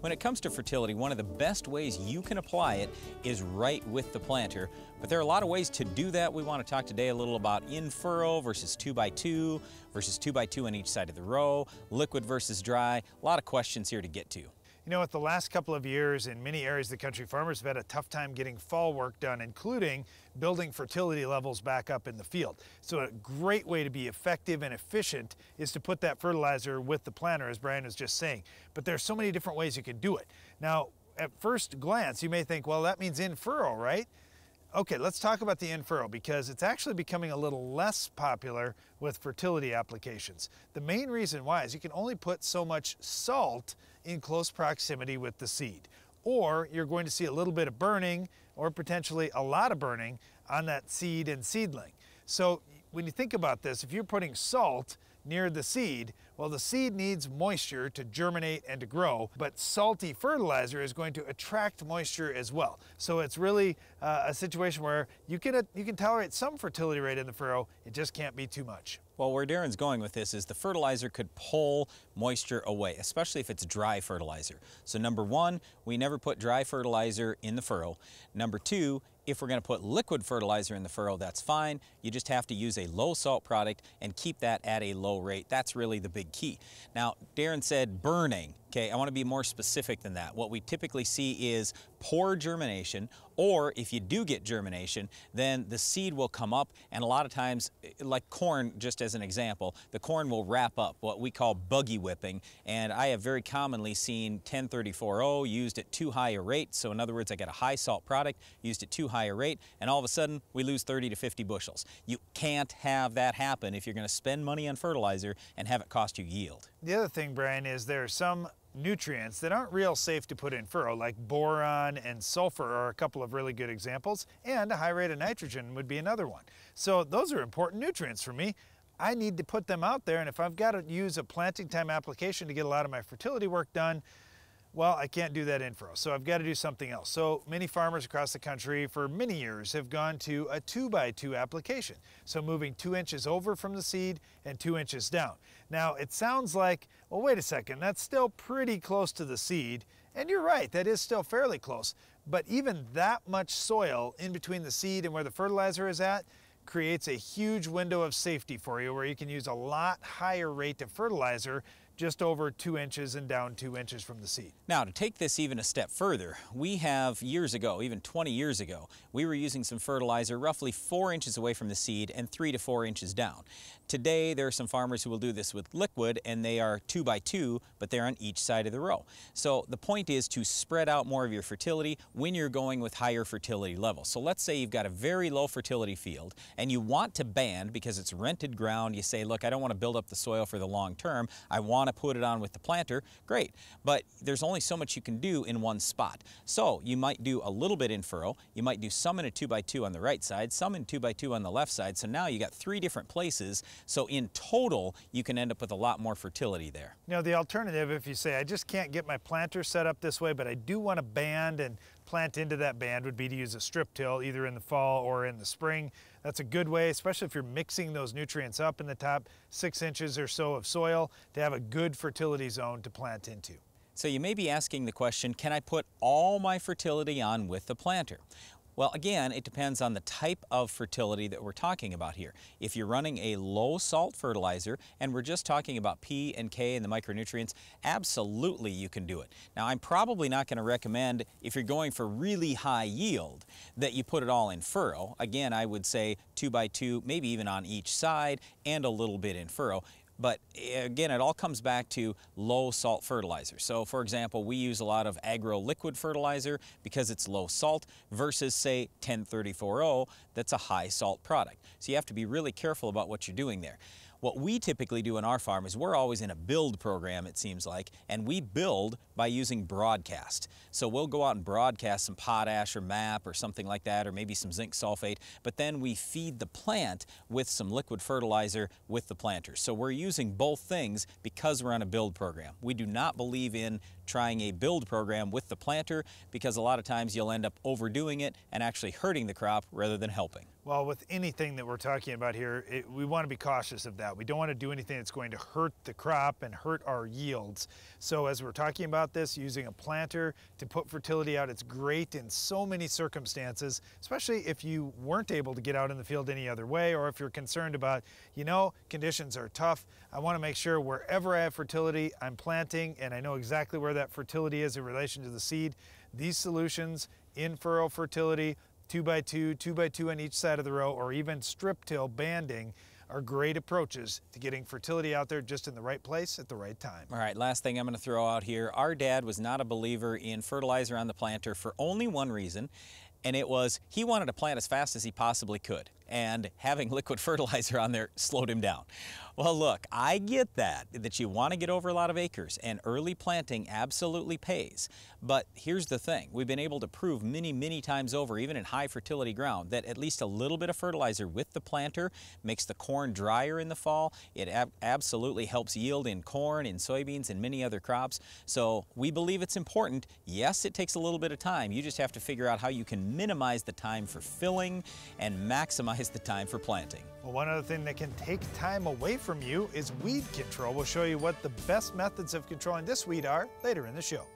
When it comes to fertility, one of the best ways you can apply it is right with the planter. But there are a lot of ways to do that. We want to talk today a little about in furrow versus 2 by 2 versus 2 by 2 on each side of the row, liquid versus dry. A lot of questions here to get to. You know, with the last couple of years in many areas of the country, farmers have had a tough time getting fall work done, including building fertility levels back up in the field. So a great way to be effective and efficient is to put that fertilizer with the planter, as Brian was just saying. But there's so many different ways you can do it. Now, at first glance, you may think, well, that means in furrow, right? Okay, let's talk about the in-furrow because it's actually becoming a little less popular with fertility applications. The main reason why is you can only put so much salt in close proximity with the seed or you're going to see a little bit of burning or potentially a lot of burning on that seed and seedling. So when you think about this, if you're putting salt near the seed, well, the seed needs moisture to germinate and to grow, but salty fertilizer is going to attract moisture as well. So it's really uh, a situation where you can, uh, you can tolerate some fertility rate in the furrow, it just can't be too much. Well, where Darren's going with this is the fertilizer could pull moisture away, especially if it's dry fertilizer. So number one, we never put dry fertilizer in the furrow. Number two, if we're going to put liquid fertilizer in the furrow, that's fine. You just have to use a low salt product and keep that at a low rate. That's really the big key. Now, Darren said burning. Okay, I want to be more specific than that. What we typically see is poor germination, or if you do get germination, then the seed will come up, and a lot of times, eh, like corn, just as an example, the corn will wrap up, what we call buggy whipping, and I have very commonly seen 10-34-0 used at too high a rate. So in other words, I got a high salt product, used at too high a rate, and all of a sudden, we lose 30 to 50 bushels. You can't have that happen if you're going to spend money on fertilizer and have it cost you yield. The other thing, Brian, is there are some nutrients that aren't real safe to put in furrow, like boron and sulfur are a couple of really good examples, and a high rate of nitrogen would be another one. So those are important nutrients for me. I need to put them out there, and if I've got to use a planting time application to get a lot of my fertility work done, well, I can't do that in furrow, so I've got to do something else. So many farmers across the country for many years have gone to a two by two application. So moving two inches over from the seed and two inches down. Now it sounds like, well, wait a second, that's still pretty close to the seed. And you're right, that is still fairly close. But even that much soil in between the seed and where the fertilizer is at creates a huge window of safety for you where you can use a lot higher rate of fertilizer just over two inches and down two inches from the seed. Now to take this even a step further, we have years ago, even 20 years ago, we were using some fertilizer roughly four inches away from the seed and three to four inches down. Today there are some farmers who will do this with liquid and they are two by two, but they're on each side of the row. So the point is to spread out more of your fertility when you're going with higher fertility levels. So let's say you've got a very low fertility field and you want to band because it's rented ground. You say, look, I don't want to build up the soil for the long term. I want to put it on with the planter, great. But there's only so much you can do in one spot. So you might do a little bit in furrow, you might do some in a two by two on the right side, some in two by two on the left side. So now you got three different places. So in total, you can end up with a lot more fertility there. Now the alternative, if you say, I just can't get my planter set up this way, but I do want to band and plant into that band would be to use a strip till either in the fall or in the spring. That's a good way, especially if you're mixing those nutrients up in the top six inches or so of soil to have a good fertility zone to plant into. So you may be asking the question, can I put all my fertility on with the planter? Well, again, it depends on the type of fertility that we're talking about here. If you're running a low salt fertilizer, and we're just talking about P and K and the micronutrients, absolutely you can do it. Now, I'm probably not going to recommend, if you're going for really high yield, that you put it all in furrow. Again, I would say two by two, maybe even on each side, and a little bit in furrow. But eh, again, it all comes back to low salt fertilizer. So for example, we use a lot of AgroLiquid fertilizer because it's low salt versus say 10-34-0 that's a high salt product. So you have to be really careful about what you're doing there. What we typically do in our farm is we're always in a build program, it seems like, and we build by using broadcast. So we'll go out and broadcast some potash or MAP or something like that, or maybe some zinc sulfate, but then we feed the plant with some liquid fertilizer with the planter. So we're using both things because we're on a build program. We do not believe in trying a build program with the planter because a lot of times you'll end up overdoing it and actually hurting the crop rather than helping. Well, with anything that we're talking about here, it, we want to be cautious of that. We don't want to do anything that's going to hurt the crop and hurt our yields. So as we're talking about this, using a planter to put fertility out, it's great in so many circumstances, especially if you weren't able to get out in the field any other way, or if you're concerned about, you know, conditions are tough. I want to make sure wherever I have fertility, I'm planting and I know exactly where that fertility is in relation to the seed. These solutions, in-furrow fertility, two by two, two by two on each side of the row, or even strip till banding are great approaches to getting fertility out there just in the right place at the right time. All right, last thing I'm going to throw out here. Our dad was not a believer in fertilizer on the planter for only one reason, and it was he wanted to plant as fast as he possibly could and having liquid fertilizer on there slowed him down. Well, look, I get that, that you want to get over a lot of acres, and early planting absolutely pays. But here's the thing we've been able to prove many, many times over, even in high fertility ground, that at least a little bit of fertilizer with the planter makes the corn drier in the fall. It ab absolutely helps yield in corn, in soybeans, and many other crops. So we believe it's important. Yes, it takes a little bit of time. You just have to figure out how you can minimize the time for filling and maximize the time for planting. Well, one other thing that can take time away from you is weed control. We'll show you what the best methods of controlling this weed are later in the show.